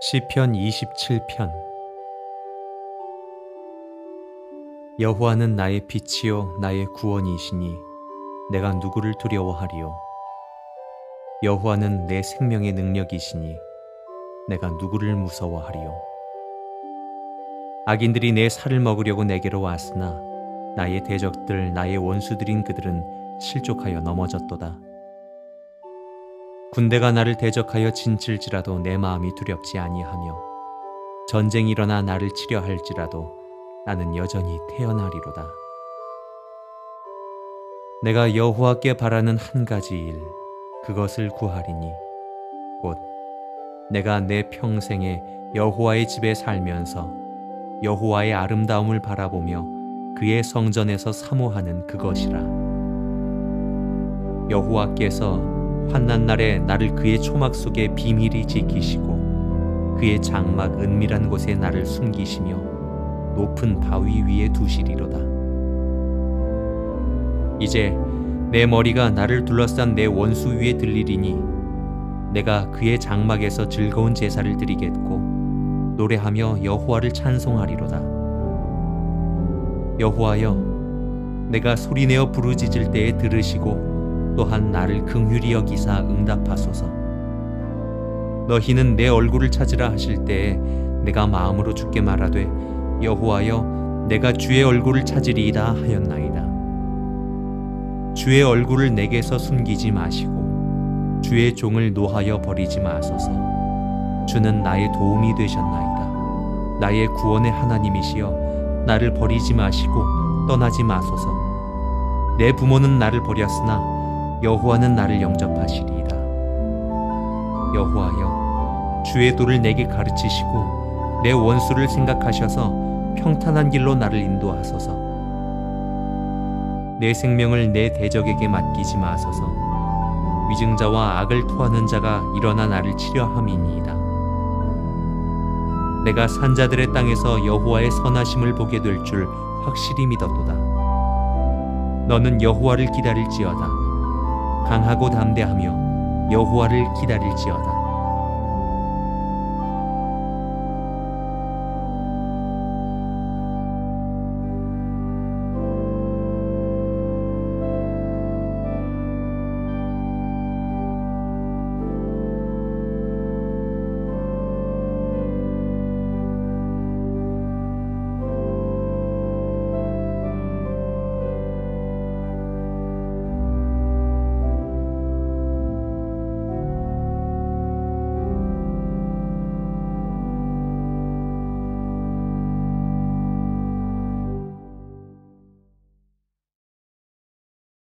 시편 27편. 여호와는 나의 빛이요 나의 구원이시니 내가 누구를 두려워하리요? 여호와는 내 생명의 능력이시니 내가 누구를 무서워하리요? 악인들이 내 살을 먹으려고 내게로 왔으나 나의 대적들 나의 원수들인 그들은 실족하여 넘어졌도다 군대가 나를 대적하여 진칠지라도 내 마음이 두렵지 아니하며 전쟁이 일어나 나를 치려 할지라도 나는 여전히 태어나리로다. 내가 여호와께 바라는 한 가지 일 그것을 구하리니 곧 내가 내 평생에 여호와의 집에 살면서 여호와의 아름다움을 바라보며 그의 성전에서 사모하는 그것이라 여호와께서 환난 날에 나를 그의 초막 속에 비밀히 지키시고 그의 장막 은밀한 곳에 나를 숨기시며 높은 바위 위에 두시리로다. 이제 내 머리가 나를 둘러싼 내 원수 위에 들리리니 내가 그의 장막에서 즐거운 제사를 드리겠고 노래하며 여호와를 찬송하리로다. 여호와여 내가 소리내어 부르짖을 때에 들으시고 또한 나를 긍휼히 여기사 응답하소서. 너희는 내 얼굴을 찾으라 하실 때에 내가 마음으로 주께 말하되 여호와여 내가 주의 얼굴을 찾으리이다 하였나이다. 주의 얼굴을 내게서 숨기지 마시고 주의 종을 노하여 버리지 마소서. 주는 나의 도움이 되셨나이다. 나의 구원의 하나님이시여 나를 버리지 마시고 떠나지 마소서. 내 부모는 나를 버렸으나 여호와는 나를 영접하시리이다. 여호와여, 주의 도를 내게 가르치시고 내 원수를 생각하셔서 평탄한 길로 나를 인도하소서. 내 생명을 내 대적에게 맡기지 마소서. 위증자와 악을 토하는 자가 일어나 나를 치려함이니이다. 내가 산자들의 땅에서 여호와의 선하심을 보게 될 줄 확실히 믿었도다. 너는 여호와를 기다릴지어다. 강하고 담대하며 여호와를 기다릴지어다.